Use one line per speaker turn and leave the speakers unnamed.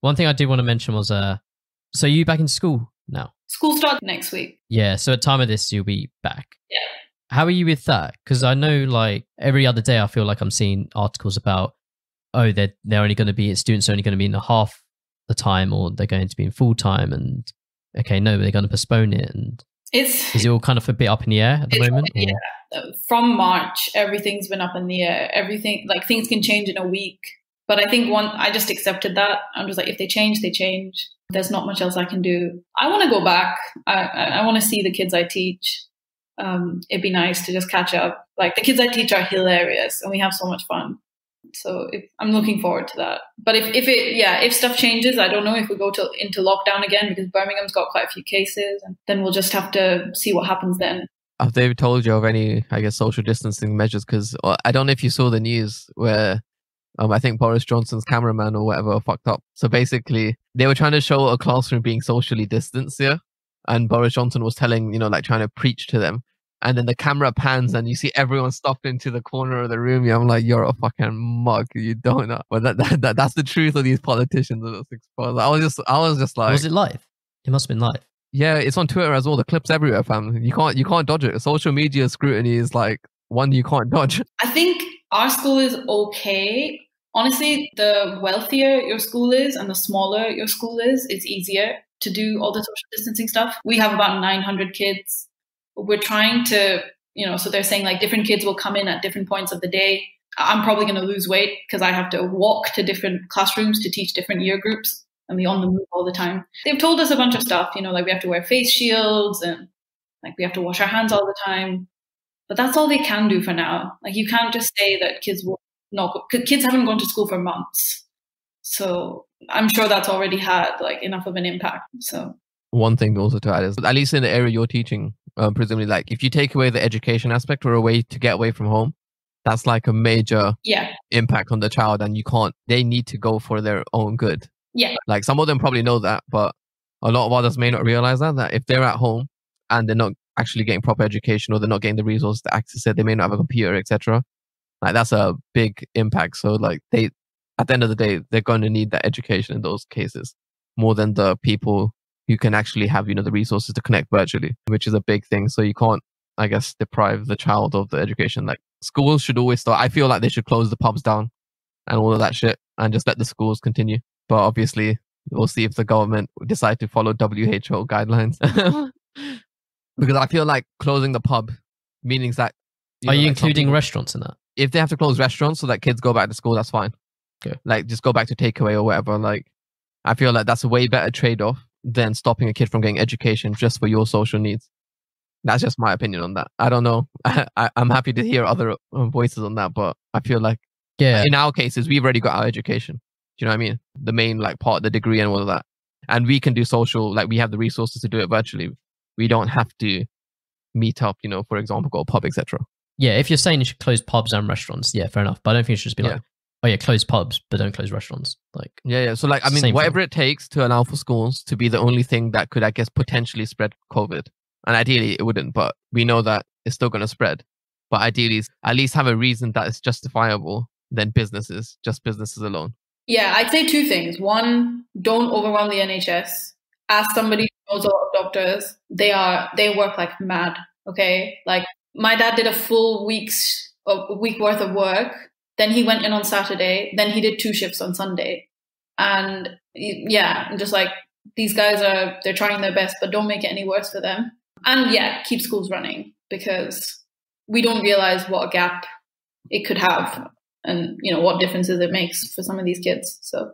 One thing I did want to mention was, uh, so you back in school now?
School starts next week.
Yeah. So at time of this, you'll be back.
Yeah.
How are you with that? Because I know, like every other day, I feel like I'm seeing articles about, oh, they're they're only going to be students are only going to be in half the time, or they're going to be in full time, and okay, no, they're going to postpone it, and
It's
is it all kind of a bit up in the air at the moment? or-
yeah. from March, everything's been up in the air. Everything like things can change in a week. But I think one, I just accepted that. I'm just like, if they change, they change. There's not much else I can do. I want to go back. I, I, want to see the kids I teach. Um, it'd be nice to just catch up. Like the kids I teach are hilarious, and we have so much fun. So if, I'm looking forward to that. But if, if it, yeah, if stuff changes, I don't know if we go to into lockdown again because Birmingham's got quite a few cases, and then we'll just have to see what happens then.
Have they told you of any, I guess, social distancing measures? Because I don't know if you saw the news where um, I think Boris Johnson's cameraman or whatever fucked up. So basically, they were trying to show a classroom being socially distanced here. And Boris Johnson was telling, you know, like trying to preach to them. And then the camera pans and you see everyone stuffed into the corner of the room. Yeah, I'm like, you're a fucking mug. You don't know. But that, that, that that's the truth of these politicians that was exposed. I was just, I was just like,
was it live? It must have been live.
yeah, it's on Twitter as well. The clips everywhere, fam. You can't you can't dodge it. Social media scrutiny is like one you can't dodge.
I think our school is okay. Honestly, the wealthier your school is and the smaller your school is, it's easier to do all the social distancing stuff. We have about 900 kids. We're trying to, you know, so they're saying like different kids will come in at different points of the day. I'm probably going to lose weight because I have to walk to different classrooms to teach different year groups and be on the move all the time. They've told us a bunch of stuff, you know, like we have to wear face shields and like we have to wash our hands all the time. But that's all they can do for now. Like you can't just say that kids will not go, kids haven't gone to school for months. So I'm sure that's already had like enough of an impact. So
One thing also to add is at least in the area you're teaching, um, presumably like if you take away the education aspect or a way to get away from home, that's like a major
yeah,
impact on the child and you can't they need to go for their own good.
yeah,
Like some of them probably know that, but a lot of others may not realize that that if they're at home and they're not actually getting proper education or they're not getting the resources to access it, they may not have a computer, etc. Like that's a big impact. So like they at the end of the day, they're going to need that education in those cases more than the people who can actually have, you know, the resources to connect virtually, which is a big thing. So you can't, I guess, deprive the child of the education. Like schools should always start. I feel like they should close the pubs down and all of that shit and just let the schools continue. But obviously, we'll see if the government decide to follow WHO guidelines. because I feel like closing the pub means that.
Are
know,
you
like
including
people-
restaurants in that?
if they have to close restaurants so that kids go back to school, that's fine.
Okay.
Like just go back to takeaway or whatever. Like I feel like that's a way better trade off than stopping a kid from getting education just for your social needs. That's just my opinion on that. I don't know. I, I'm happy to hear other um, voices on that, but I feel like
Yeah.
in our cases, we've already got our education. Do you know what I mean? The main like part, the degree and all of that. And we can do social, like we have the resources to do it virtually. We don't have to meet up, you know, for example, go pub, etc.
Yeah, if you're saying you should close pubs and restaurants, yeah, fair enough. But I don't think it should just be
Yeah.
like, oh yeah, close pubs, but don't close restaurants. Like,
Yeah, yeah. So like, I mean, whatever
thing.
it takes to allow for schools to be the only thing that could, I guess, potentially spread COVID. And ideally it wouldn't, but we know that it's still going to spread. But ideally, at least have a reason that is justifiable than businesses, just businesses alone.
yeah. I'd say two things. One, don't overwhelm the NHS. As somebody who knows a lot of doctors, they are they work like mad. Okay, like my dad did a full week's a week worth of work. Then he went in on Saturday. Then he did two shifts on Sunday. And yeah, I'm just like these guys are they're trying their best, but don't make it any worse for them. And yeah, keep schools running because we don't realize what a gap it could have and you know what differences it makes for some of these kids. So